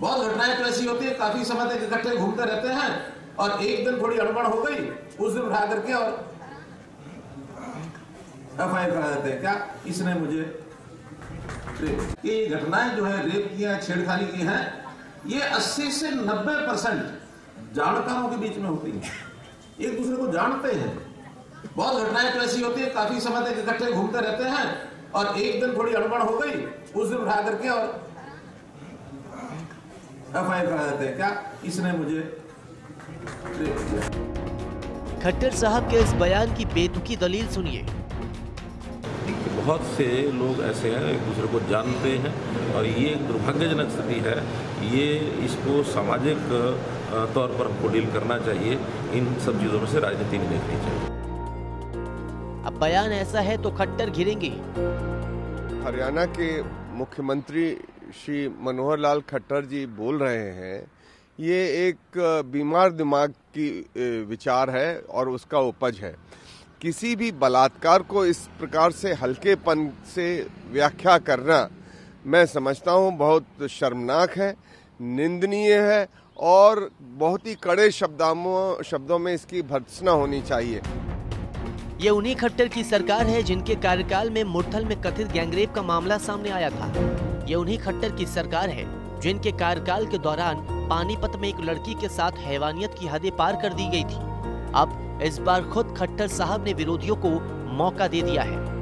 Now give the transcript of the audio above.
बहुत घटनाएँ तो ऐसी होती है, काफ़ी समय तक इकट्ठे घूमते रहते हैं और एक दिन थोड़ी अड़बड़ हो गई, उस दिन उठा करके और एफ़ आई करा देते हैं। क्या? इसने मुझे ये घटनाएँ जो है, रेप की है, छेड़खानी की हैं, ये 80 से 90 परसेंट जानकारों के बीच में होती है। एक दूसरे को जानते हैं। बहुत घटनाएँ तो ऐसी होती है, काफ़ी समय तक इकट्ठे घूमते रहते हैं और एक दिन थोड़ी अड़बड़ हो गई, उस दिन उठा करके और एफ़ आई करा देते हैं। क्या? इसने मुझे खट्टर साहब के इस बयान की बेतुकी दलील सुनिए। बहुत से लोग ऐसे हैं एक दूसरे को जानते हैं और ये एक दुर्भाग्यजनक स्थिति है। ये इसको सामाजिक तौर पर हमको डील करना चाहिए। इन सब चीज़ों में से राजनीति नहीं देखनी चाहिए। अब बयान ऐसा है तो खट्टर घिरेंगे। हरियाणा के मुख्यमंत्री श्री मनोहर लाल खट्टर जी बोल रहे हैं, ये एक बीमार दिमाग की विचार है और उसका उपज है। किसी भी बलात्कार को इस प्रकार से हल्केपन से व्याख्या करना मैं समझता हूँ बहुत शर्मनाक है, निंदनीय है और बहुत ही कड़े शब्दों शब्दों में इसकी भर्त्सना होनी चाहिए। ये उन्हीं खट्टर की सरकार है जिनके कार्यकाल में मुरथल में कथित गैंगरेप का मामला सामने आया था। ये उन्हीं खट्टर की सरकार है, जिनके कार्यकाल के दौरान पानीपत में एक लड़की के साथ हैवानियत की हदें पार कर दी गई थी। अब इस बार खुद खट्टर साहब ने विरोधियों को मौका दे दिया है।